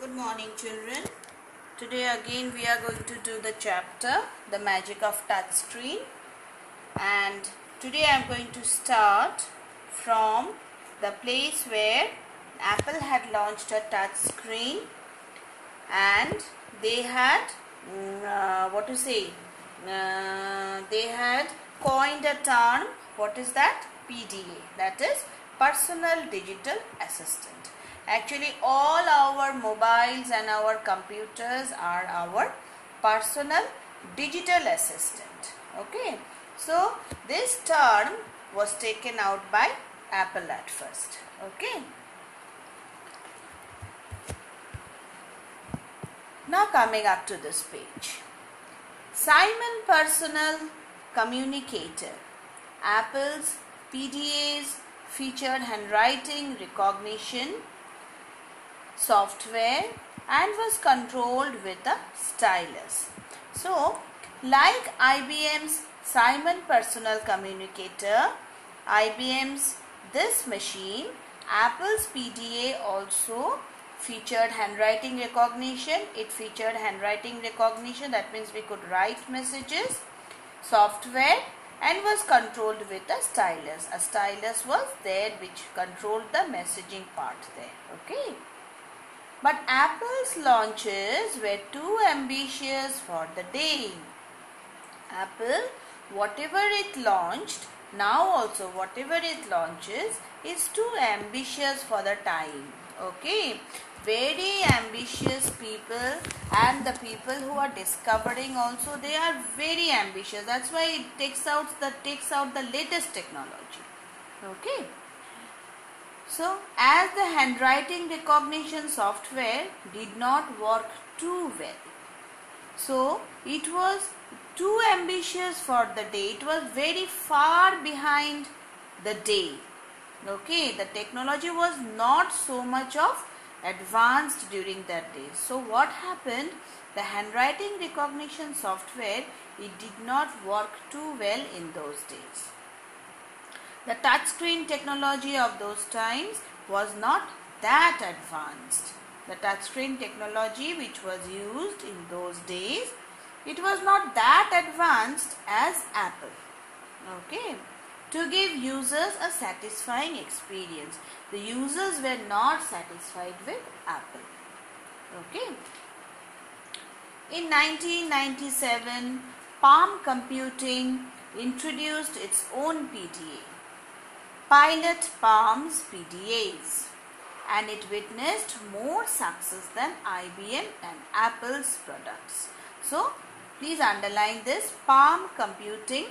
Good morning, children. Today again we are going to do the chapter The Magic of Touch Screen, and today I am going to start from the place where Apple had launched a touch screen and they had mm, uh, what to say uh, they had coined a term what is that? PDA that is personal digital assistant actually all our mobiles and our computers are our personal digital assistant. Okay? So this term was taken out by apple at first. Okay? Now coming up to this page. Simon personal communicator apple's pdas featured handwriting recognition software and was controlled with a stylus. So, like IBM's Simon Personal Communicator, IBM's this machine, Apple's PDA also featured handwriting recognition. It featured handwriting recognition that means we could write messages, software and was controlled with a stylus. A stylus was there which controlled the messaging part there. Okay. But Apple's launches were too ambitious for the day. Apple, whatever it launched, now also whatever it launches is too ambitious for the time. Okay. Very ambitious people and the people who are discovering also they are very ambitious. That's why it takes out the takes out the latest technology. Okay. So, as the handwriting recognition software did not work too well, so it was too ambitious for the day. It was very far behind the day. Okay, the technology was not so much of advanced during that day. So, what happened? The handwriting recognition software it did not work too well in those days. The touchscreen technology of those times was not that advanced. The touchscreen technology which was used in those days, it was not that advanced as Apple. Okay. To give users a satisfying experience. The users were not satisfied with Apple. Okay. In 1997, Palm Computing introduced its own PDA Pilot Palm's PDAs and it witnessed more success than IBM and Apple's products. So, please underline this Palm Computing.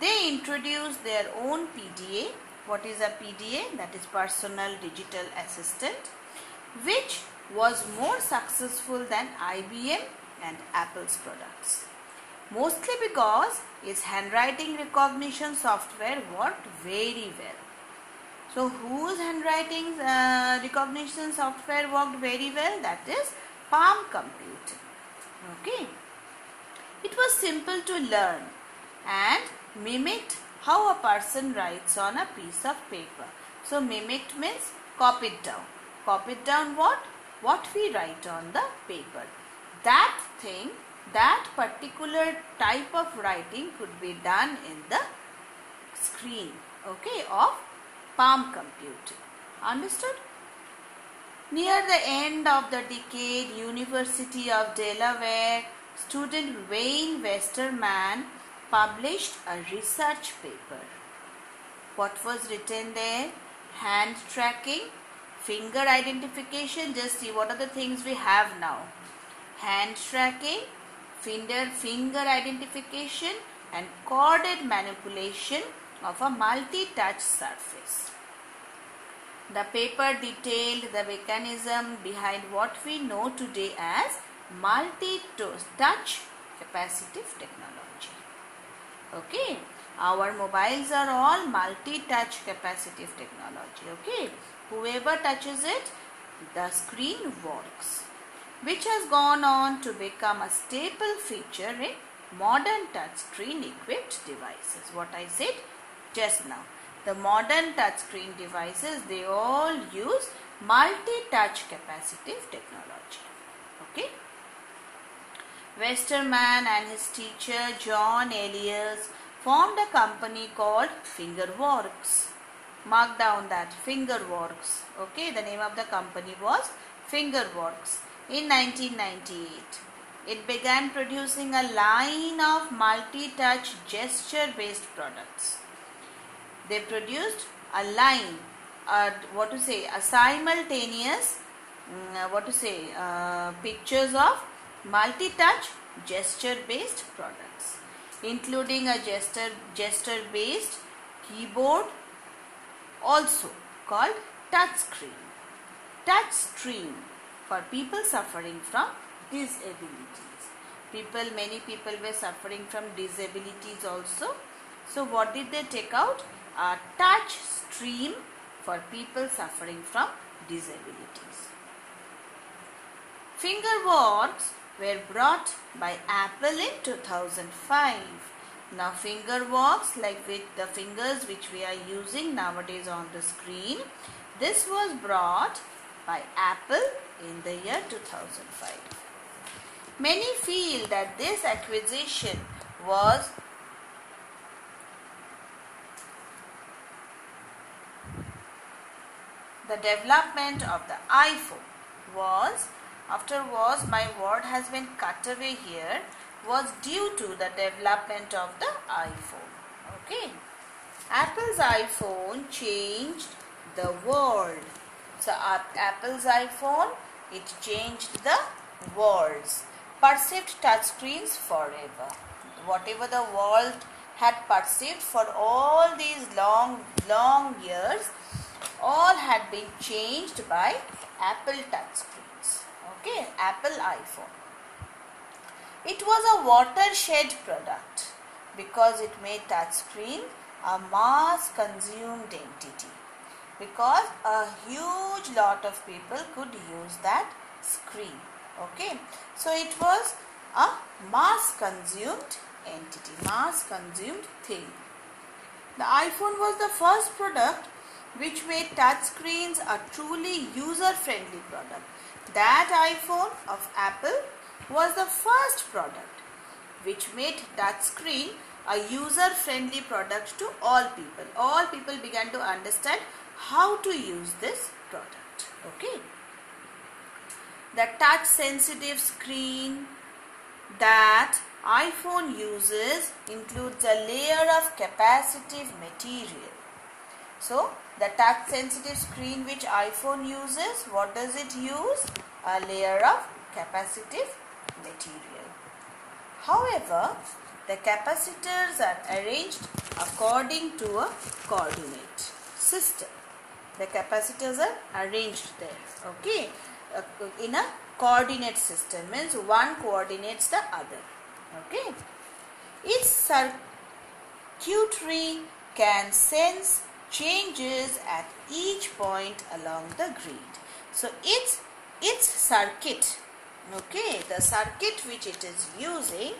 They introduced their own PDA. What is a PDA? That is Personal Digital Assistant which was more successful than IBM and Apple's products. Mostly because its handwriting recognition software worked very well. So whose handwriting uh, recognition software worked very well? That is Palm Computing. Okay. It was simple to learn and mimicked how a person writes on a piece of paper. So mimicked means copied down. Copied down what? What we write on the paper. That thing that particular type of writing could be done in the screen okay of palm computer. Understood? Near the end of the decade university of delaware student wayne westerman published a research paper. What was written there? Hand tracking finger identification just see what are the things we have now. Hand tracking finger, finger identification and chordic manipulation of a multi-touch surface. The paper detailed the mechanism behind what we know today as multi-touch capacitive technology. Okay, our mobiles are all multi-touch capacitive technology. Okay, whoever touches it, the screen works which has gone on to become a staple feature in modern touchscreen equipped devices. What I said just now. the modern touchscreen devices, they all use multi-touch capacitive technology. Okay. Westerman and his teacher John Elias formed a company called Fingerworks. Mark down that Fingerworks. Okay, the name of the company was Fingerworks in 1998. It began producing a line of multi-touch gesture-based products. They produced a line, uh, what to say, a simultaneous, mm, what to say, uh, pictures of multi-touch gesture-based products, including a gesture gesture-based keyboard, also called touch screen. touch screen. For people suffering from disabilities. People, many people were suffering from disabilities also. So what did they take out? A TouchStream for people suffering from disabilities. Fingerworks were brought by Apple in 2005. Now finger Fingerworks like with the fingers which we are using nowadays on the screen. This was brought by Apple in the year 2005. Many feel that this acquisition was the development of the iPhone was after was my word has been cut away here was due to the development of the iPhone. Okay. Apple's iPhone changed the world. So Apple's iPhone it changed the worlds perceived touchscreens forever whatever the world had perceived for all these long long years all had been changed by Apple touchscreens. Okay, Apple iPhone. It was a watershed product because it made touchscreen a mass consumed entity because a huge lot of people could use that screen. Okay, so it was a mass consumed entity, mass consumed thing. The iPhone was the first product which made touchscreens a truly user-friendly product. That iPhone of Apple was the first product which made touchscreen a user-friendly product to all people. All people began to understand how to use this product. Okay. The touch-sensitive screen that iPhone uses includes a layer of capacitive material. So, the touch sensitive screen which iPhone uses, what does it use? A layer of capacitive material. However, the capacitors are arranged according to a coordinate system. The capacitors are arranged there, okay, uh, in a coordinate system means one coordinates the other, okay. Its circuitry can sense changes at each point along the grid. So its its circuit, okay, the circuit which it is using,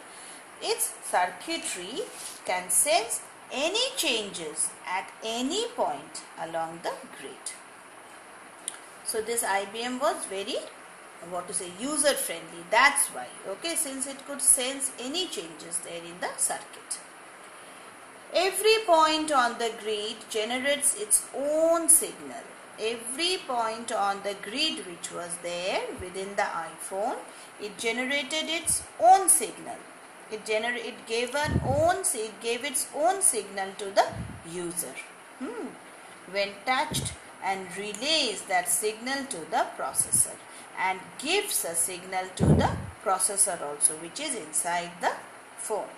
its circuitry can sense any changes at any point along the grid. So this IBM was very what to say user friendly that's why okay since it could sense any changes there in the circuit Every point on the grid generates its own signal. Every point on the grid which was there within the iPhone, it generated its own signal. It, gener it gave an own it gave its own signal to the user. Hmm. When touched and relays that signal to the processor and gives a signal to the processor also which is inside the phone.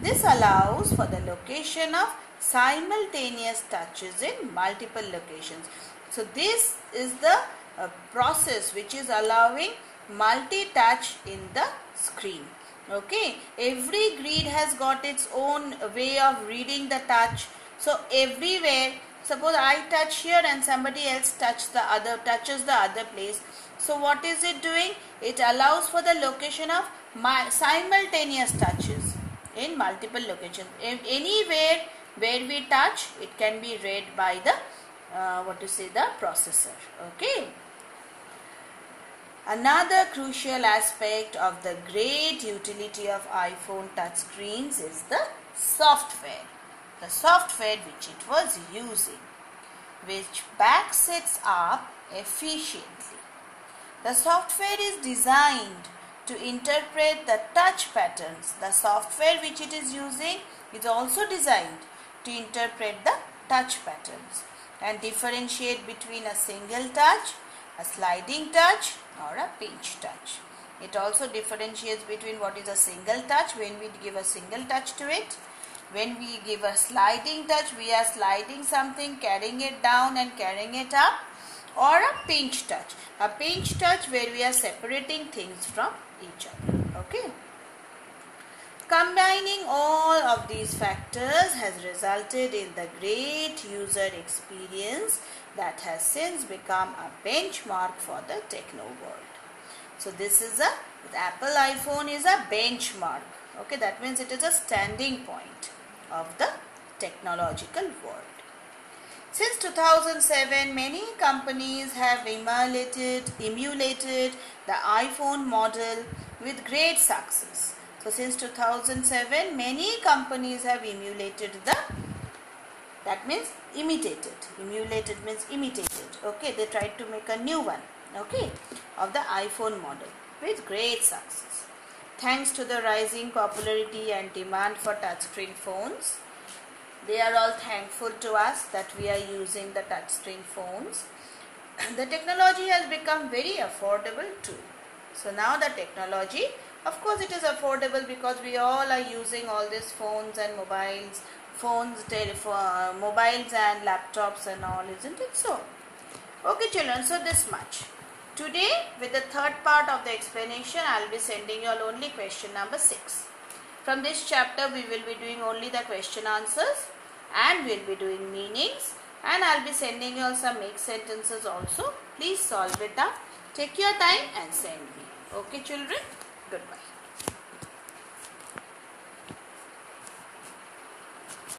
This allows for the location of simultaneous touches in multiple locations. So this is the uh, process which is allowing multi-touch in the screen. Okay, every grid has got its own way of reading the touch. So everywhere, suppose I touch here and somebody else touch the other touches the other place. So what is it doing? It allows for the location of my simultaneous touches in multiple locations. If anywhere where we touch it can be read by the uh, what to say the processor okay Another crucial aspect of the great utility of iPhone touchscreens is the software. The software which it was using, which backs it up efficiently. The software is designed to interpret the touch patterns. The software which it is using is also designed to interpret the touch patterns and differentiate between a single touch, a sliding touch or a pinch touch. It also differentiates between what is a single touch when we give a single touch to it. When we give a sliding touch, we are sliding something, carrying it down and carrying it up or a pinch touch. A pinch touch where we are separating things from each other. Okay. Combining all of these factors has resulted in the great user experience that has since become a benchmark for the techno world. So this is a Apple iPhone is a benchmark. Okay, that means it is a standing point of the technological world. Since 2007, many companies have emulated, emulated the iPhone model with great success. So since 2007, many companies have emulated the that means imitated. Emulated means imitated. Okay they tried to make a new one okay of the iphone model with great success. Thanks to the rising popularity and demand for touchscreen phones they are all thankful to us that we are using the touchscreen phones. The technology has become very affordable too. So now the technology of course it is affordable because we all are using all these phones and mobiles phones, telephone, uh, mobiles and laptops and all, isn't it so? Okay children, so this much. Today with the third part of the explanation, I will be sending you all only question number 6. From this chapter, we will be doing only the question answers and we will be doing meanings and I will be sending you all some make sentences also. Please solve it up. Take your time and send me. Okay children? Goodbye.